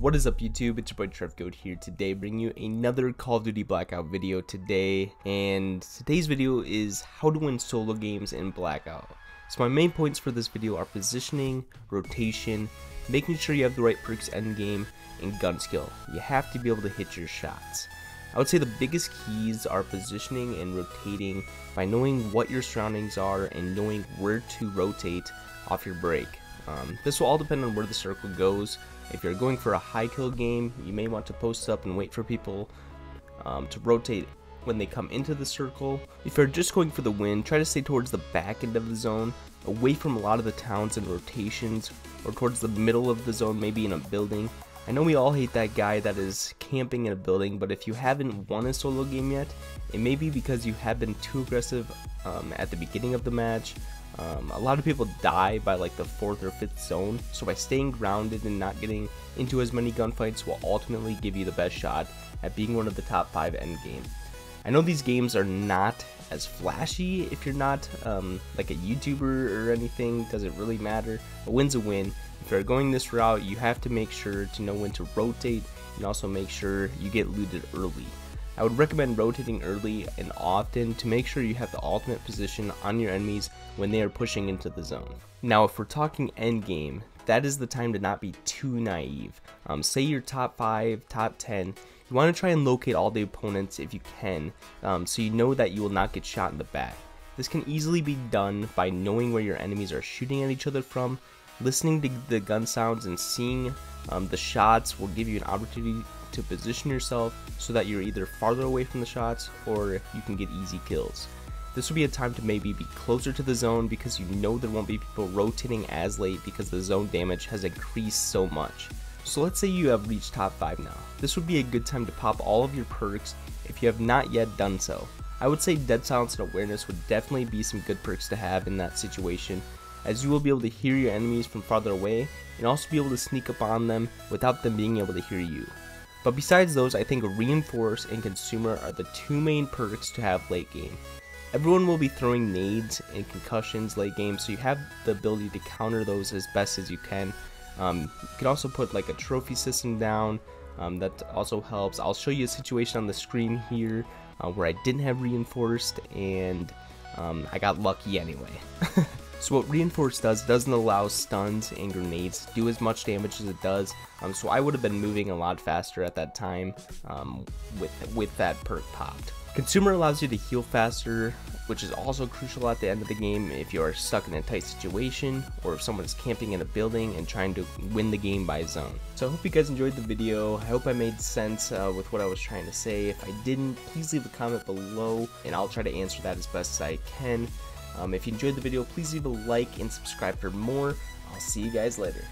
What is up YouTube? It's your boy Trev Goat here today bringing you another Call of Duty Blackout video today and today's video is how to win solo games in Blackout. So my main points for this video are positioning, rotation, making sure you have the right perks endgame, and gun skill. You have to be able to hit your shots. I would say the biggest keys are positioning and rotating by knowing what your surroundings are and knowing where to rotate off your break. Um, this will all depend on where the circle goes. If you're going for a high kill game, you may want to post up and wait for people um, to rotate when they come into the circle. If you're just going for the win, try to stay towards the back end of the zone, away from a lot of the towns and rotations, or towards the middle of the zone, maybe in a building. I know we all hate that guy that is camping in a building, but if you haven't won a solo game yet, it may be because you have been too aggressive um, at the beginning of the match, um, a lot of people die by like the fourth or fifth zone, so by staying grounded and not getting into as many gunfights will ultimately give you the best shot at being one of the top 5 endgame. I know these games are not as flashy if you're not um, like a YouTuber or anything, doesn't really matter. A win's a win. If you're going this route, you have to make sure to know when to rotate and also make sure you get looted early. I would recommend rotating early and often to make sure you have the ultimate position on your enemies when they are pushing into the zone. Now if we're talking endgame, that is the time to not be too naive. Um, say you're top 5, top 10, you want to try and locate all the opponents if you can, um, so you know that you will not get shot in the back. This can easily be done by knowing where your enemies are shooting at each other from, listening to the gun sounds and seeing um, the shots will give you an opportunity to position yourself so that you're either farther away from the shots or you can get easy kills. This will be a time to maybe be closer to the zone because you know there won't be people rotating as late because the zone damage has increased so much. So let's say you have reached top 5 now. This would be a good time to pop all of your perks if you have not yet done so. I would say Dead Silence and Awareness would definitely be some good perks to have in that situation as you will be able to hear your enemies from farther away and also be able to sneak up on them without them being able to hear you. But besides those, I think Reinforce and Consumer are the two main perks to have late game. Everyone will be throwing nades and concussions late game, so you have the ability to counter those as best as you can. Um, you can also put like a trophy system down, um, that also helps. I'll show you a situation on the screen here uh, where I didn't have reinforced and um, I got lucky anyway. So what Reinforce does, doesn't allow stuns and grenades to do as much damage as it does, um, so I would have been moving a lot faster at that time um, with, with that perk popped. Consumer allows you to heal faster, which is also crucial at the end of the game if you are stuck in a tight situation or if someone is camping in a building and trying to win the game by zone. So I hope you guys enjoyed the video. I hope I made sense uh, with what I was trying to say. If I didn't, please leave a comment below and I'll try to answer that as best as I can. Um, if you enjoyed the video, please leave a like and subscribe for more. I'll see you guys later.